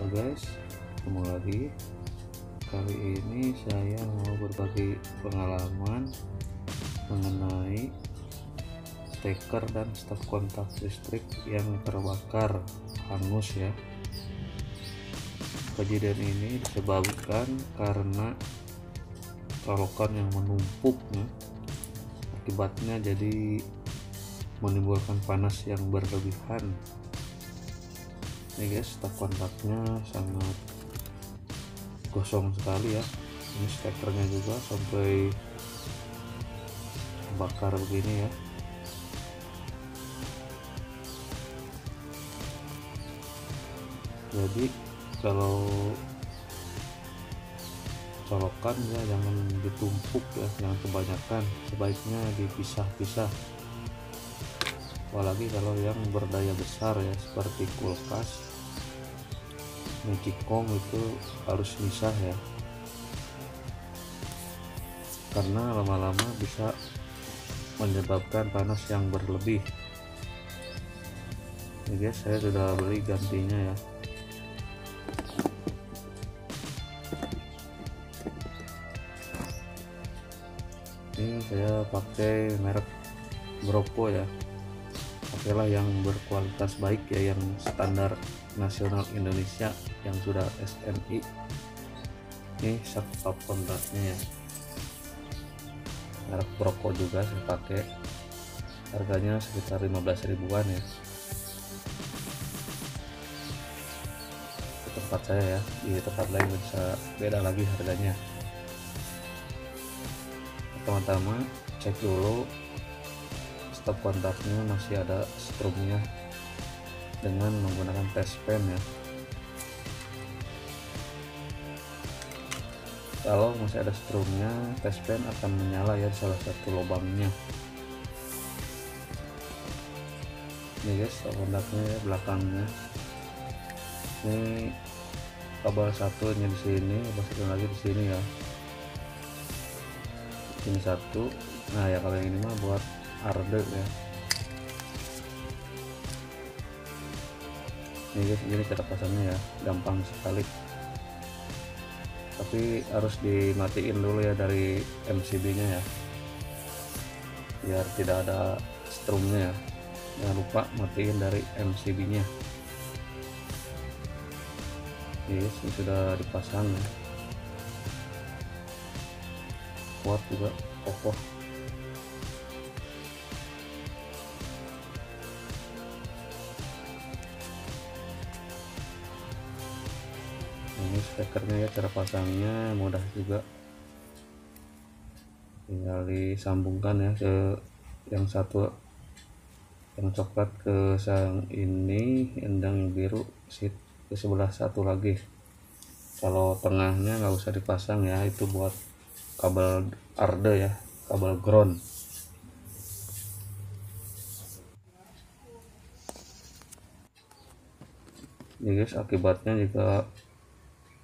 Halo guys, ketemu lagi. Kali ini saya mau berbagi pengalaman mengenai steker dan staf kontak listrik yang terbakar hangus ya. Kejadian ini disebabkan karena colokan yang menumpuk ya. Akibatnya jadi menimbulkan panas yang berlebihan ini guys staf kontaknya sangat gosong sekali ya. Ini stekernya juga sampai bakar begini ya. Jadi kalau colokan ya jangan ditumpuk ya jangan kebanyakan. Sebaiknya dipisah-pisah apalagi kalau yang berdaya besar ya seperti kulkas magicom itu harus misah ya. Karena lama-lama bisa menyebabkan panas yang berlebih. Ini guys saya sudah beli gantinya ya. Ini saya pakai merek Broco ya pakailah yang berkualitas baik ya yang standar nasional Indonesia yang sudah SNI ini stop kontaknya ya. Merek Broco juga saya pakai. Harganya sekitar 15 ribuan ya. Di tempat saya ya di tempat lain bisa beda lagi harganya. Pertama-tama cek dulu stop kontaknya masih ada strumnya dengan menggunakan test pen ya. Kalau masih ada strumnya test pen akan menyala ya salah satu lubangnya. Ini guys kontaknya ya, belakangnya. Ini kabel satunya di sini kabel satu lagi di sini ya. Ini satu. Nah ya kalau yang ini mah buat arde ya. Ini guys ini cara pasangnya ya gampang sekali. Tapi harus dimatiin dulu ya dari MCB nya ya. Biar tidak ada strumnya ya. Jangan lupa matiin dari MCB nya guys ini sudah dipasang ya. Kuat juga kokoh ini stekernya ya cara pasangnya mudah juga. Tinggal disambungkan ya ke yang satu. Yang coklat ke sang ini yang biru sit ke sebelah satu lagi. Kalau tengahnya nggak usah dipasang ya itu buat kabel arde ya kabel ground. Ini guys akibatnya jika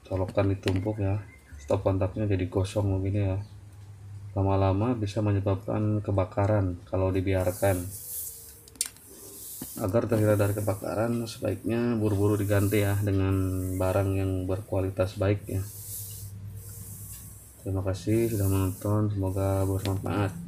colokan ditumpuk ya. Stop kontaknya jadi gosong begini ya. Lama-lama bisa menyebabkan kebakaran kalau dibiarkan. Agar terhindar dari kebakaran sebaiknya buru-buru diganti ya dengan barang yang berkualitas baik ya. Terima kasih sudah menonton semoga bermanfaat